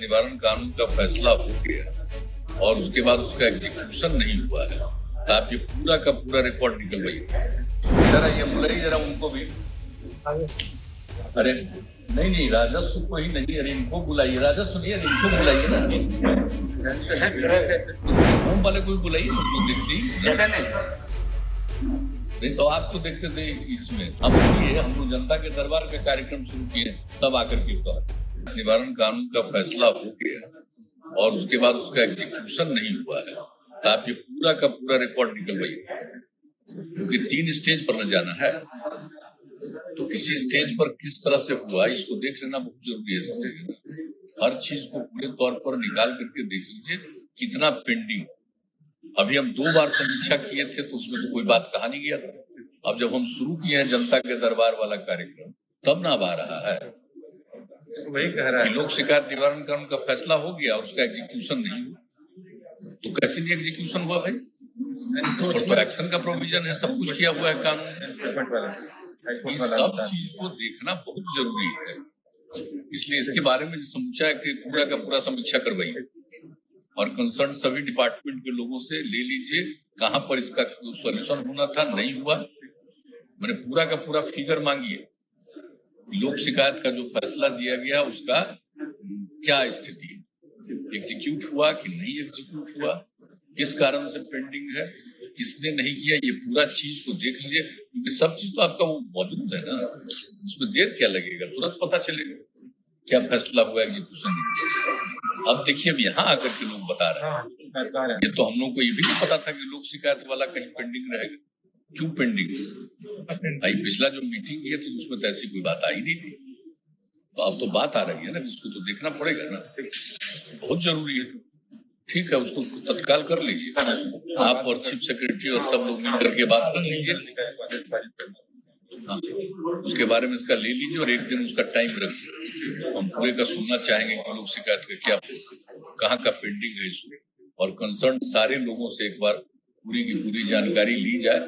निवारण कानून का फैसला हो गया और उसके बाद उसका एग्जीक्यूशन नहीं हुआ है। तो आप ये पूरा का पूरा रिकॉर्ड निकलवाइए। जरा ये बुलाइए जरा उनको भी। अरे नहीं नहीं राजस्व को ही नहीं अरे इनको बुलाइए। राजस्व नहीं अरे इनको बुलाइए ना। होम वाले को ही बुलाइए उनको दिखती नहीं तो आप तो देखते थे इसमें। अब ये हम लोग जनता के दरबार का कार्यक्रम शुरू किए तब आकर के निवारण कानून का फैसला हो गया और उसके बाद उसका एग्जीक्यूशन नहीं हुआ है तो आप ये पूरा का पूरा रिकॉर्ड निकलवाइए। क्योंकि तीन स्टेज पर न जाना है। तो किसी स्टेज पर किस तरह से हुआ, इसको देख लेना बहुत ज़रूरी है समझिए हर चीज़ को पूरे तौर पर निकाल करके देख लीजिए, कितना पेंडिंग अभी हम दो बार समीक्षा किए थे तो उसमें तो कोई बात कहा नहीं गया था। अब जब हम शुरू किए हैं जनता के दरबार वाला कार्यक्रम, तब ना आ रहा है। वही कह रहा है लोक शिकायत निवारण कानून का फैसला हो गया उसका एग्जीक्यूशन नहीं हुआ। तो कैसे नहीं एग्जीक्यूशन हुआ भाई? और तो एक्शन का प्रोविज़न है सब कुछ किया हुआ है कानून इस सब चीज़ को देखना बहुत ज़रूरी है। इसलिए इसके बारे में समूचा है कि पूरा का पूरा समीक्षा करवाइए। और कंसर्न सभी डिपार्टमेंट के लोगों से ले लीजिए कहाँ पर इसका सोल्यूशन होना था नहीं हुआ मैंने पूरा का पूरा फिगर मांगिए। लोक शिकायत का जो फैसला दिया गया उसका क्या स्थिति है? एग्जीक्यूट हुआ कि नहीं एग्जीक्यूट हुआ? किस कारण से पेंडिंग है? किसने नहीं किया? ये पूरा चीज़ को देख लीजिए क्योंकि सब चीज़ तो आपका वो मौजूद है ना। उसमें देर क्या लगेगा? तुरंत पता चलेगा क्या फैसला हुआ एग्जीक्यूशन अब देखिए अब यहाँ आकर के लोग बता रहे हैं। हाँ, है? ये तो हम लोग को ये भी नहीं पता था कि लोक शिकायत वाला कहीं पेंडिंग रहेगा। क्यों पेंडिंग आई पिछला जो मीटिंग किए थे उसमें तो ऐसी कोई बात आई नहीं थी। तो अब तो बात आ रही है ना जिसको तो देखना पड़ेगा ना। बहुत ज़रूरी है। ठीक है उसको तत्काल कर लीजिए। आप और चीफ सेक्रेटरी और सब लोग मिल करके बात कर लीजिए। हाँ, उसके बारे में इसका ले लीजिए और एक दिन उसका टाइम रखिए। हम पूरे का सुनना चाहेंगे कि लोग शिकायत का क्या कहाँ का पेंडिंग है इसमें? और कंसर्न सारे लोगों से एक बार पूरी की पूरी जानकारी ली जाए।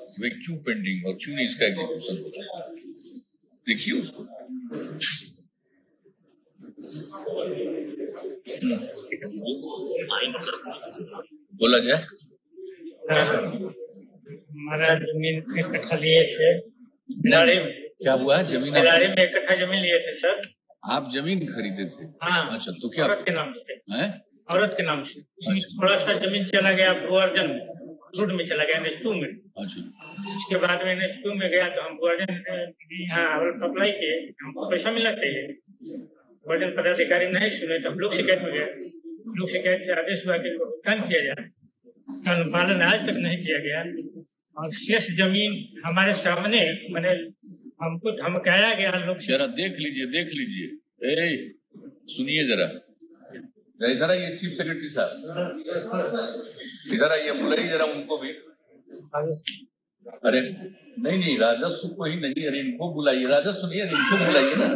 कि भाई क्यों पेंडिंग और क्यों नहीं इसका एग्जीक्यूशन होता देखिए उसको। बोला जाए हमारा ज़मीन लिए थे। क्या हुआ? ज़मीन में ज़मीन लिए थे सर। आप ज़मीन खरीदे थे? हाँ। अच्छा तो क्या औरत के नाम से। औरत के नाम से। अच्छा। थोड़ा सा ज़मीन चला गया भूअर्जन में। रोड में चला गया एन में। अच्छा। उसके बाद में एन में गया तो हम भूअर्जन यहाँ अप्लाई किए हमको पैसा मिलना चाहिए भूअर्जन पदाधिकारी नहीं सुने तो हम लोग शिकायत में गए। लोग शिकायत से आदेश हुआ कि भुगतान किया जाए। कानून पालन आज तक नहीं किया गया। और शेष ज़मीन हमारे सामने मैंने हमको धमकाया गया लोग जरा देख लीजिए देख लीजिए। सुनिए जरा। इधर आइए चीफ सेक्रेटरी साहब। इधर आइए बुलाइए जरा उनको भी। अरे नहीं नहीं राजस्व को ही नहीं अरे इनको बुलाइए। राजस्व नहीं अरे इनको बुलाइए ना।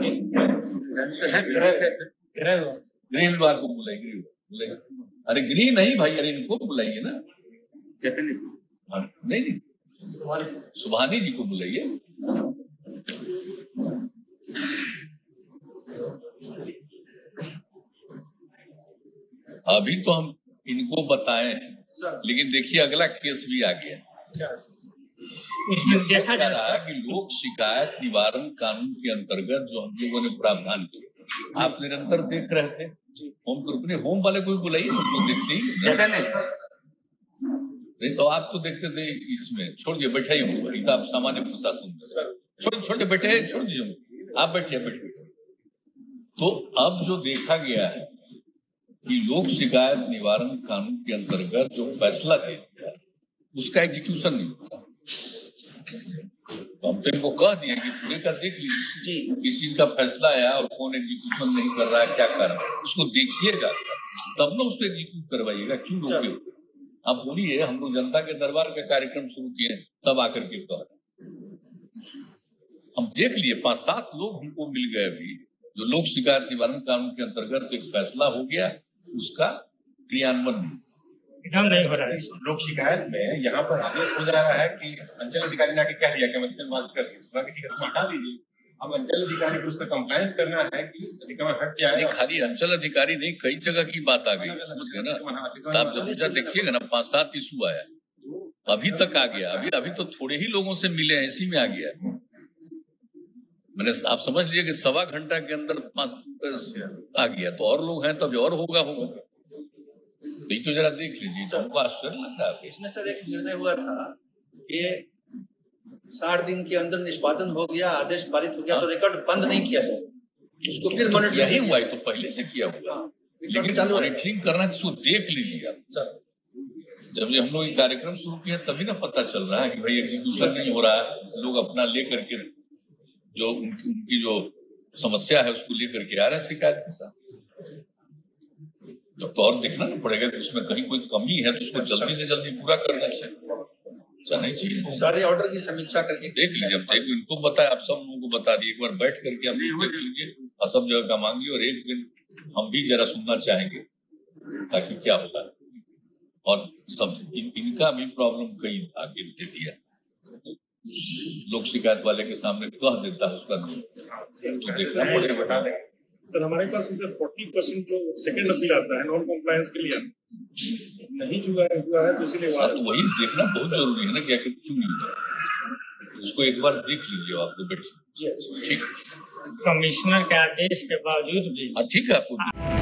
गृह विभाग को बुलाइए गृह बुलाइए। अरे गृह नहीं भाई अरे इनको बुलाइए ना। हाँ, नहीं नहीं। सुभानी जी को बुलाइए। अभी तो हम इनको बताए लेकिन देखिए अगला केस भी आ गया। देखा जा रहा है कि लोक शिकायत निवारण कानून के अंतर्गत जो हम लोगों ने प्रावधान किए आप निरंतर देख रहे थे। होम ग्रुप ने होम वाले को भी बुलाइए उनको देखते ही नहीं। तो आप तो देखते थे इसमें छोड़ दिए बैठे ही ये तो आप सामान्य प्रशासन में। छोड़ छोड़ बैठे छोड़ दीजिए आप बैठिए बैठिए। तो अब जो देखा गया है कि लोक शिकायत निवारण कानून के अंतर्गत जो फैसला दे दिया उसका एग्जीक्यूशन नहीं होता। तो हम तो इनको कह दिए कि पूरे का देख लीजिए। किस चीज़ का फैसला आया और कौन एग्जीक्यूशन नहीं कर रहा है क्या कर रहा है उसको देखिएगा। तब ना उसको एग्जीक्यूट करवाइएगा क्यों रोके? आप बोलिए हम लोग जनता के दरबार का कार्यक्रम शुरू किए तब आकर के कह हम देख लिए पाँच सात लोग हमको मिल गए अभी जो लोक शिकायत निवारण कानून के अंतर्गत एक फैसला हो गया उसका क्रियान्वयन नहीं नहीं हो रहा है। लोक शिकायत में यहाँ पर आदेश हो जा रहा है कि अंचल अधिकारी ने आके कह दिया कि अंचल कर तो है हटा दीजिए। अब अंचल अधिकारी को उसका कंप्लायंस करना है कि अतिक्रमण हट जाए खाली अंचल अधिकारी नहीं कई जगह की बात आ गई समझ गए ना? तो आप जब जब देखिएगा ना पाँच सात इशू आया अभी तक आ गया अभी अभी तो थोड़े ही लोगों से मिले हैं इसी में आ गया मैंने आप समझ लीजिए कि सवा घंटा के अंदर आ गया तो और लोग हैं तो अभी और होगा होगा। यही तो जरा देख लीजिए तो हमको आश्चर्य लग रहा है। इसमें सर एक निर्णय हुआ था कि साठ दिन के अंदर निष्पादन हो गया आदेश पारित हो गया तो रिकॉर्ड बंद नहीं किया जाए उसको फिर तो मॉनिटरिंग यही हुआ है तो पहले से किया हुआ। हाँ, लेकिन मॉनिटरिंग करना है तो देख लीजिए आप। जब ये हम लोग ये कार्यक्रम शुरू किया तभी ना पता चल रहा है कि भाई एग्जीक्यूशन नहीं हो रहा है। लोग अपना लेकर के जो उनकी उनकी जो समस्या है उसको लेकर के आ रहे हैं शिकायत के साथ। जब तो और देखना ना पड़ेगा कि उसमें कहीं कोई कमी है तो उसको जल्दी से जल्दी पूरा करना चाहिए नहीं चाहिए। सारे ऑर्डर की समीक्षा करके देख लीजिए अब देखो इनको बताया आप सब लोगों को बता दिए। एक बार बैठ करके आप देख लीजिए और सब जगह का मांगिए और एक दिन हम भी जरा सुनना चाहेंगे ताकि क्या होगा। और सब इन, इनका भी प्रॉब्लम कई आगे दे दिया। लोक शिकायत वाले के सामने कह देता है उसका नाम। तो देखना पड़ेगा। बता दें सर हमारे पास जैसे फोर्टी परसेंट जो सेकंड अपील आता है नॉन कम्प्लायंस के लिए। नहीं हुआ है हुआ है तो इसीलिए हाँ, तो वही देखना बहुत ज़रूरी है ना कि आखिर क्यों नहीं हुआ। उसको एक बार देख लीजिए आप लोग बैठिए ठीक। कमिश्नर के आदेश के बावजूद भी। हाँ ठीक है आपको